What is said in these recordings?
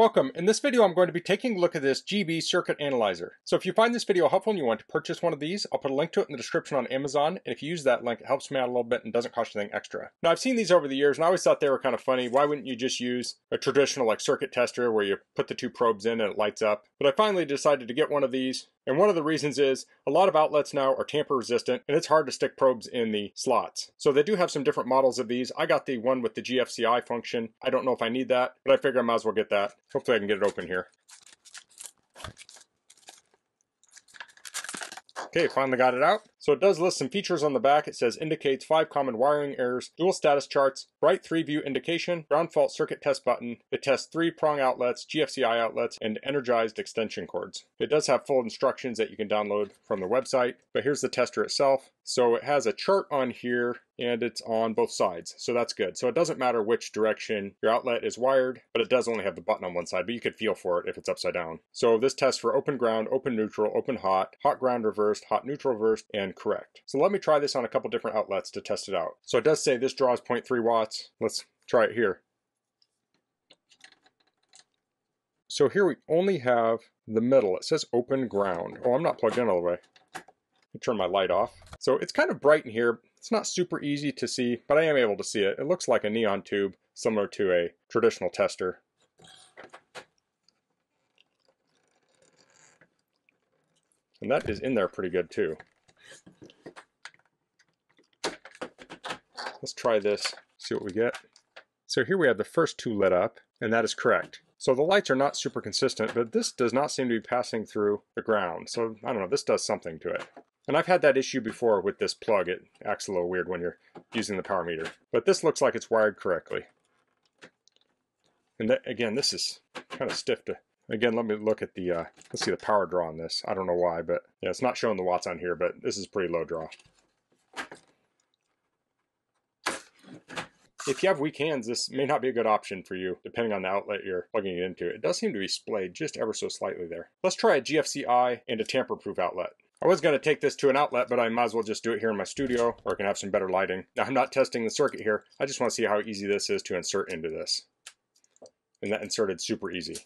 Welcome. In this video I'm going to be taking a look at this GB circuit analyzer. So if you find this video helpful and you want to purchase one of these, I'll put a link to it in the description on Amazon, and if you use that link it helps me out a little bit and doesn't cost anything extra. Now I've seen these over the years and I always thought they were kind of funny. Why wouldn't you just use a traditional like circuit tester where you put the two probes in and it lights up? But I finally decided to get one of these and one of the reasons is a lot of outlets now are tamper resistant and it's hard to stick probes in the slots. So they do have some different models of these. I got the one with the GFCI function. I don't know if I need that, but I figure I might as well get that. Hopefully I can get it open here. Okay, finally got it out. So it does list some features on the back. It says indicates five common wiring errors, dual status charts, bright three view indication, ground fault circuit test button. It tests three prong outlets, GFCI outlets, and energized extension cords. It does have full instructions that you can download from the website, but here's the tester itself. So it has a chart on here and it's on both sides. So that's good. So it doesn't matter which direction your outlet is wired, but it does only have the button on one side, but you could feel for it if it's upside down. So this tests for open ground, open neutral, open hot, hot ground reversed, hot neutral reversed, and and correct. So let me try this on a couple different outlets to test it out. So it does say this draws 0.3 watts. Let's try it here. So here we only have the middle. It says open ground. Oh, I'm not plugged in all the way. Let me turn my light off. So it's kind of bright in here. It's not super easy to see, but I am able to see it. It looks like a neon tube, similar to a traditional tester. And that is in there pretty good too. Let's try this, see what we get. So here we have the first two lit up, and that is correct. So the lights are not super consistent, but this does not seem to be passing through the ground. So I don't know, this does something to it. And I've had that issue before with this plug. It acts a little weird when you're using the power meter. But this looks like it's wired correctly. And th again, this is kind of stiff to... Again, let me look at the, uh, let's see the power draw on this. I don't know why, but yeah, it's not showing the watts on here, but this is pretty low draw. If you have weak hands, this may not be a good option for you, depending on the outlet you're plugging it into. It does seem to be splayed just ever so slightly there. Let's try a GFCI and a tamper-proof outlet. I was going to take this to an outlet, but I might as well just do it here in my studio, or I can have some better lighting. Now, I'm not testing the circuit here. I just want to see how easy this is to insert into this. And that inserted super easy.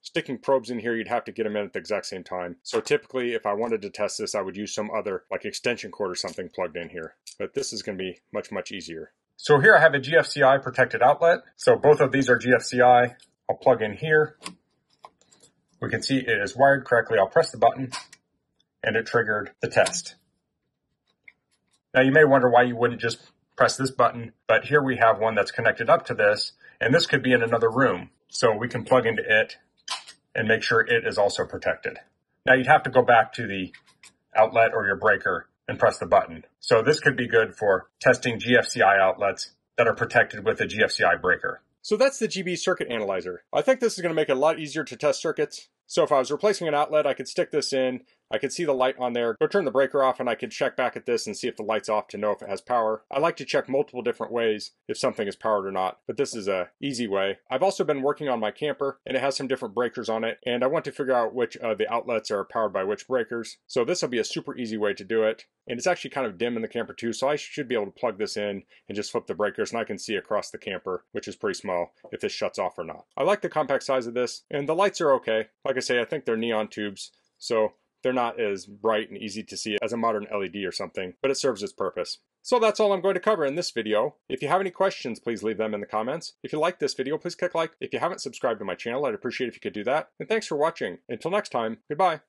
Sticking probes in here, you'd have to get them in at the exact same time. So typically, if I wanted to test this, I would use some other, like extension cord or something plugged in here. But this is going to be much, much easier. So here I have a GFCI protected outlet. So both of these are GFCI. I'll plug in here. We can see it is wired correctly. I'll press the button and it triggered the test. Now you may wonder why you wouldn't just press this button, but here we have one that's connected up to this, and this could be in another room. So we can plug into it and make sure it is also protected. Now you'd have to go back to the outlet or your breaker and press the button. So this could be good for testing GFCI outlets that are protected with a GFCI breaker. So that's the GB circuit analyzer. I think this is going to make it a lot easier to test circuits. So if I was replacing an outlet, I could stick this in, I could see the light on there, go turn the breaker off, and I could check back at this and see if the light's off to know if it has power. I like to check multiple different ways if something is powered or not, but this is a easy way. I've also been working on my camper, and it has some different breakers on it, and I want to figure out which of the outlets are powered by which breakers. So this will be a super easy way to do it. And it's actually kind of dim in the camper too, so I should be able to plug this in and just flip the breakers, and I can see across the camper, which is pretty small, if this shuts off or not. I like the compact size of this, and the lights are okay. Like I say, I think they're neon tubes, so they're not as bright and easy to see as a modern LED or something, but it serves its purpose. So that's all I'm going to cover in this video. If you have any questions, please leave them in the comments. If you like this video, please click like. If you haven't subscribed to my channel, I'd appreciate if you could do that. And thanks for watching. Until next time, goodbye.